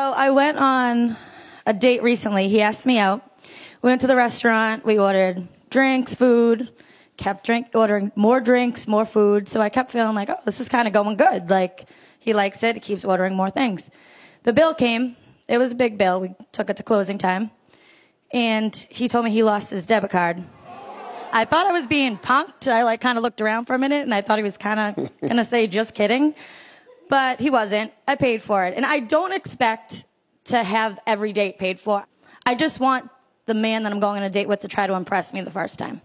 I went on a date recently. He asked me out. We went to the restaurant. We ordered drinks, food, kept drink ordering more drinks, more food. So I kept feeling like, oh, this is kind of going good. Like he likes it. He keeps ordering more things. The bill came. It was a big bill. We took it to closing time. And he told me he lost his debit card. I thought I was being punked. I like kind of looked around for a minute and I thought he was kind of going to say just kidding. But he wasn't. I paid for it. And I don't expect to have every date paid for. I just want the man that I'm going on a date with to try to impress me the first time.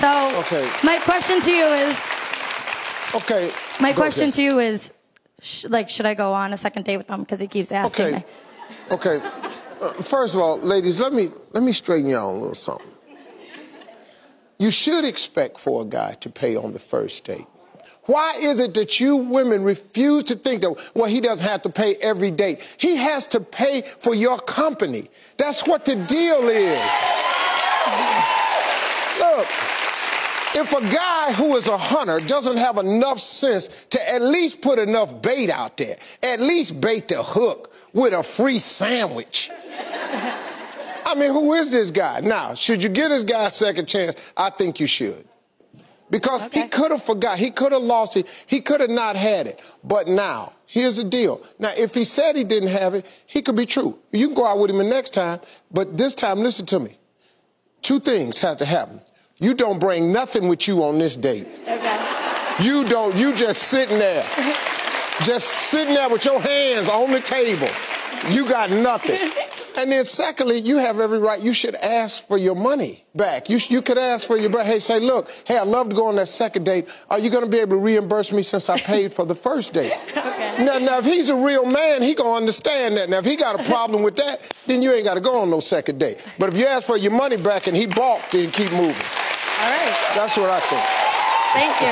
So, Okay. my question to you is Okay. my go question ahead. to you is sh- like should I go on a second date with him because he keeps asking Okay. me. Okay. Uh, first of all, ladies, let me let me straighten you out a little something. You should expect for a guy to pay on the first date. Why is it that you women refuse to think that, well, he doesn't have to pay every date? He has to pay for your company. That's what the deal is. Look, if a guy who is a hunter doesn't have enough sense to at least put enough bait out there, at least bait the hook with a free sandwich. I mean, who is this guy? Now, should you give this guy a second chance? I think you should. Because he could have forgot, he could have lost it, he could have not had it. But now, here's the deal. Now, if he said he didn't have it, he could be true. You can go out with him the next time, but this time, listen to me. Two things have to happen. You don't bring nothing with you on this date. Okay. You don't, you just sitting there. just sitting there with your hands on the table. You got nothing. And then secondly, you have every right, you should ask for your money back. You, you could ask for your, but hey, say, look, hey, I'd love to go on that second date. Are you going to be able to reimburse me since I paid for the first date? Okay. Now, now, if he's a real man, he going to understand that. Now, if he got a problem with that, then you ain't got to go on no second date. But if you ask for your money back and he balked, then keep moving. All right. That's what I think. Thank you.